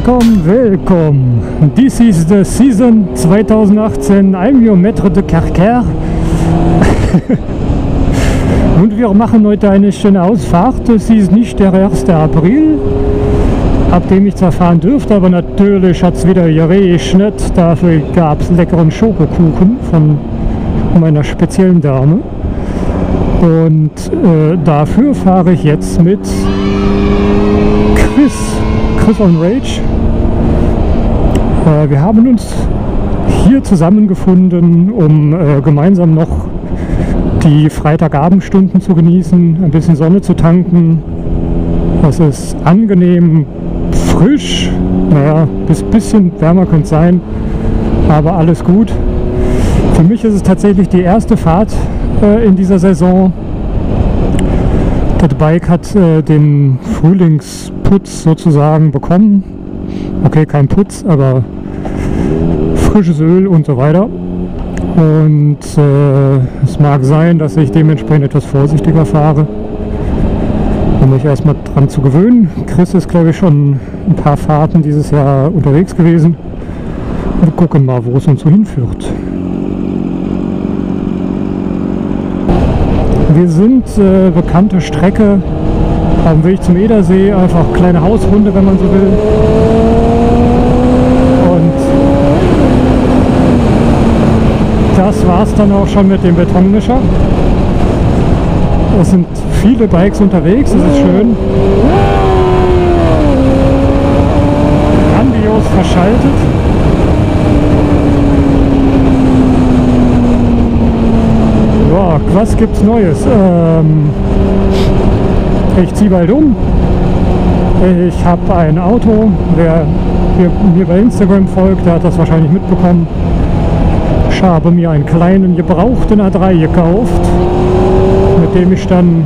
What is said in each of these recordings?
Welcome, welcome. This is the season 2018 I'm your Maître de Carker. Und wir machen heute eine schöne Ausfahrt. Es ist nicht der 1. April, ab dem ich zwar fahren dürfte, aber natürlich hat es wieder geregnet. Dafür gab es leckeren Schokokuchen von meiner speziellen Dame. Und äh, dafür fahre ich jetzt mit Chris, Chris on Rage. Äh, wir haben uns hier zusammengefunden, um äh, gemeinsam noch die Freitagabendstunden zu genießen, ein bisschen Sonne zu tanken. Es ist angenehm frisch, naja, bis bisschen wärmer könnte es sein, aber alles gut. Für mich ist es tatsächlich die erste Fahrt äh, in dieser Saison. Das Bike hat äh, den Frühlingsputz sozusagen bekommen. Okay, kein Putz, aber frisches Öl und so weiter. Und äh, es mag sein, dass ich dementsprechend etwas vorsichtiger fahre, um mich erstmal dran zu gewöhnen. Chris ist, glaube ich, schon ein paar Fahrten dieses Jahr unterwegs gewesen. Wir gucken mal, wo es uns so hinführt. Wir sind äh, bekannte Strecke am Weg zum Edersee, einfach kleine Hausrunde, wenn man so will. Und das war es dann auch schon mit dem Betonmischer. Es sind viele Bikes unterwegs, es ist schön. Grandios verschaltet. Was gibt's Neues? Ähm, ich ziehe bald um. Ich habe ein Auto. Wer mir bei Instagram folgt, der hat das wahrscheinlich mitbekommen. Ich habe mir einen kleinen gebrauchten A3 gekauft, mit dem ich dann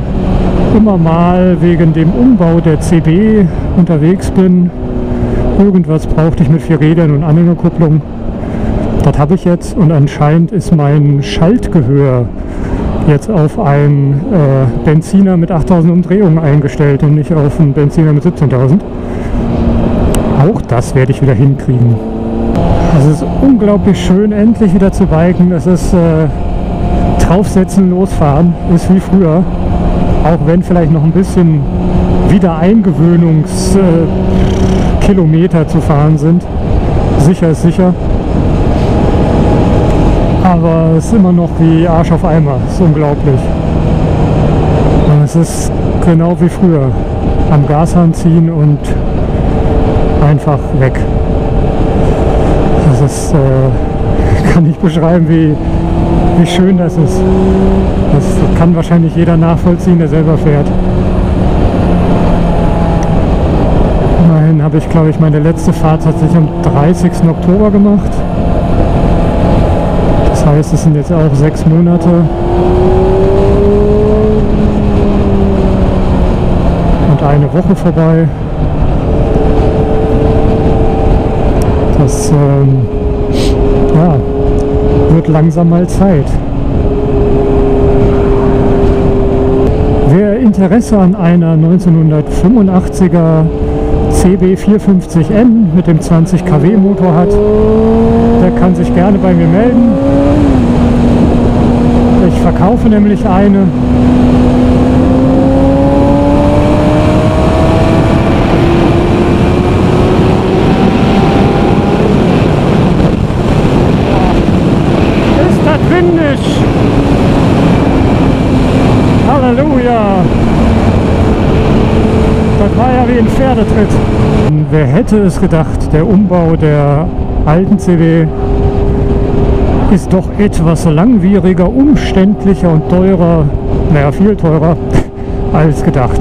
immer mal wegen dem Umbau der CB unterwegs bin. Irgendwas brauchte ich mit vier Rädern und Anhängerkupplung. Das habe ich jetzt und anscheinend ist mein Schaltgehör jetzt auf einen äh, Benziner mit 8000 Umdrehungen eingestellt und nicht auf einen Benziner mit 17.000. Auch das werde ich wieder hinkriegen. Es ist unglaublich schön, endlich wieder zu biken. Es ist äh, draufsetzen, losfahren, ist wie früher. Auch wenn vielleicht noch ein bisschen Wiedereingewöhnungskilometer äh, zu fahren sind. Sicher ist sicher. Aber es ist immer noch wie Arsch auf Eimer. Es ist unglaublich. Und es ist genau wie früher. Am Gashahn ziehen und einfach weg. Das ist, äh, kann ich beschreiben, wie, wie schön das ist. Das kann wahrscheinlich jeder nachvollziehen, der selber fährt. Immerhin habe ich, glaube ich, meine letzte Fahrt tatsächlich am 30. Oktober gemacht. Das heißt, es sind jetzt auch sechs Monate. Und eine Woche vorbei. Das ähm, ja, wird langsam mal Zeit. Wer Interesse an einer 1985er CB450N mit dem 20 kW Motor hat, der kann sich gerne bei mir melden. Ich verkaufe nämlich eine. Ist das windig? Halleluja! Wie ein Pferdetritt. Wer hätte es gedacht, der Umbau der alten CW ist doch etwas langwieriger, umständlicher und teurer, naja, viel teurer als gedacht.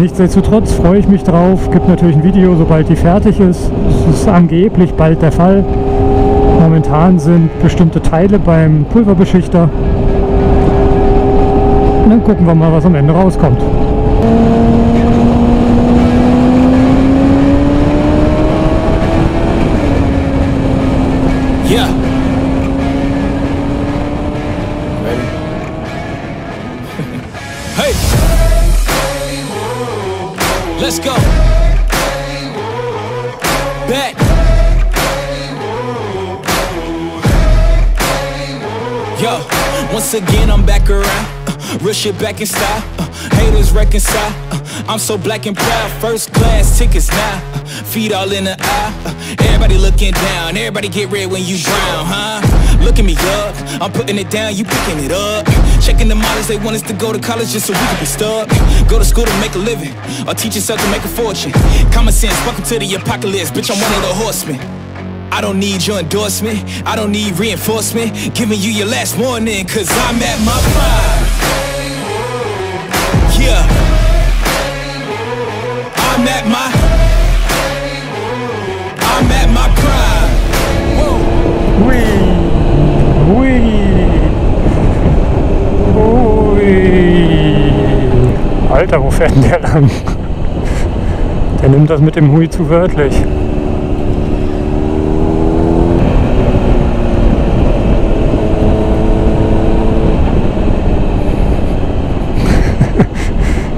Nichtsdestotrotz freue ich mich drauf. Gibt natürlich ein Video, sobald die fertig ist. Das ist angeblich bald der Fall. Momentan sind bestimmte Teile beim Pulverbeschichter. Und dann gucken wir mal, was am Ende rauskommt. Yeah. Ready? hey. Let's go. back. Yo, once again I'm back around. Uh, real shit back in style. Haters reconcile. Uh, I'm so black and proud. First class tickets now. Uh, feet all in the eye. Uh, everybody looking down. Everybody get red when you drown, huh? Looking me up. I'm putting it down. You picking it up. Checking the models. They want us to go to college just so we can be stuck. Go to school to make a living. Or teach yourself to make a fortune. Common sense. Welcome to the apocalypse. Bitch, I'm one of the horsemen. I don't need your endorsement, I don't need reinforcement Giving you your last warning, cause I'm at my prime Yeah I'm at my I'm at my prime Whoa. Hui. Hui. Hui. Alter, wo fährt denn der lang? Der nimmt das mit dem Hui zu wörtlich.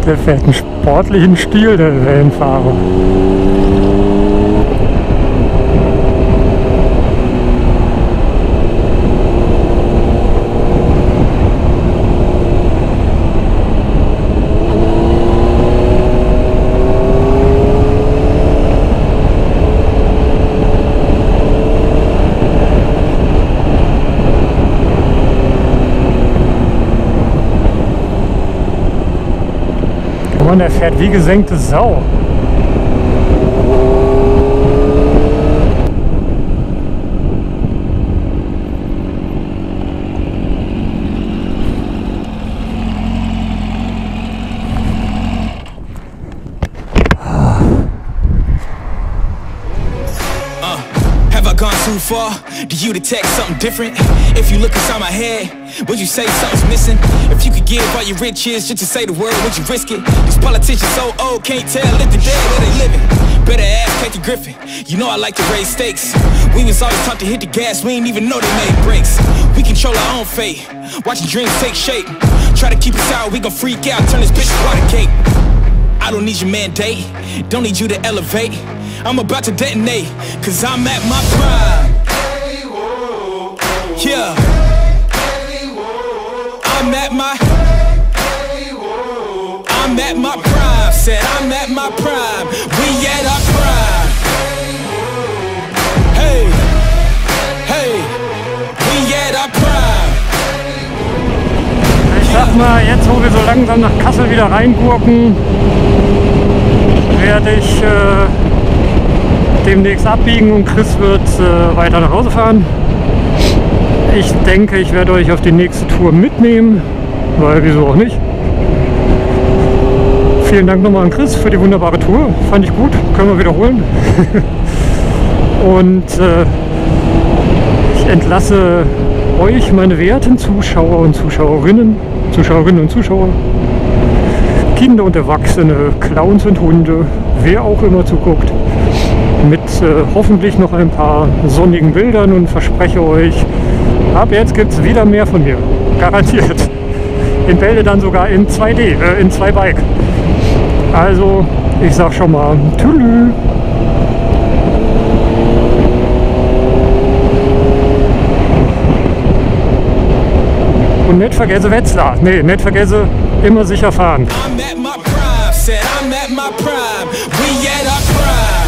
Der fährt einen sportlichen Stil, der Wellenfahrer. Mann, der fährt wie gesenkte Sau. Too far? Do you detect something different? If you look inside my head, would you say something's missing? If you could give all your riches just to say the word, would you risk it? These politicians so old, can't tell if they're dead or they living. Better ask Kathy Griffin. You know I like to raise stakes. We was always taught to hit the gas, we ain't even know they made brakes. We control our own fate, watching dreams take shape. Try to keep us out, we gon' freak out, turn this bitch to water cake. I don't need your mandate, don't need you to elevate. I'm about to detonate, cause I'm at my prime. Yeah. I'm at my I'm at my prime, said I'm at my prime. We at our prime. Hey, hey, we at our prime. Ich sag mal, jetzt wo wir so langsam nach Kassel wieder reingurken, werde ich äh, demnächst abbiegen und Chris wird äh, weiter nach Hause fahren. Ich denke, ich werde euch auf die nächste Tour mitnehmen, weil wieso auch nicht. Vielen Dank nochmal an Chris für die wunderbare Tour. Fand ich gut, können wir wiederholen. und äh, ich entlasse euch, meine werten Zuschauer und Zuschauerinnen, Zuschauerinnen und Zuschauer, Kinder und Erwachsene, Clowns und Hunde, wer auch immer zuguckt, mit äh, hoffentlich noch ein paar sonnigen Bildern und verspreche euch, ab jetzt gibt es wieder mehr von mir. Garantiert. In Bälde dann sogar in 2D, äh, in 2 Bike. Also, ich sag schon mal, tschüss. Und nicht vergesse Wetzlar. Nee, nicht vergesse immer sicher fahren. I'm at my prime, said I'm at my prime. We at our prime.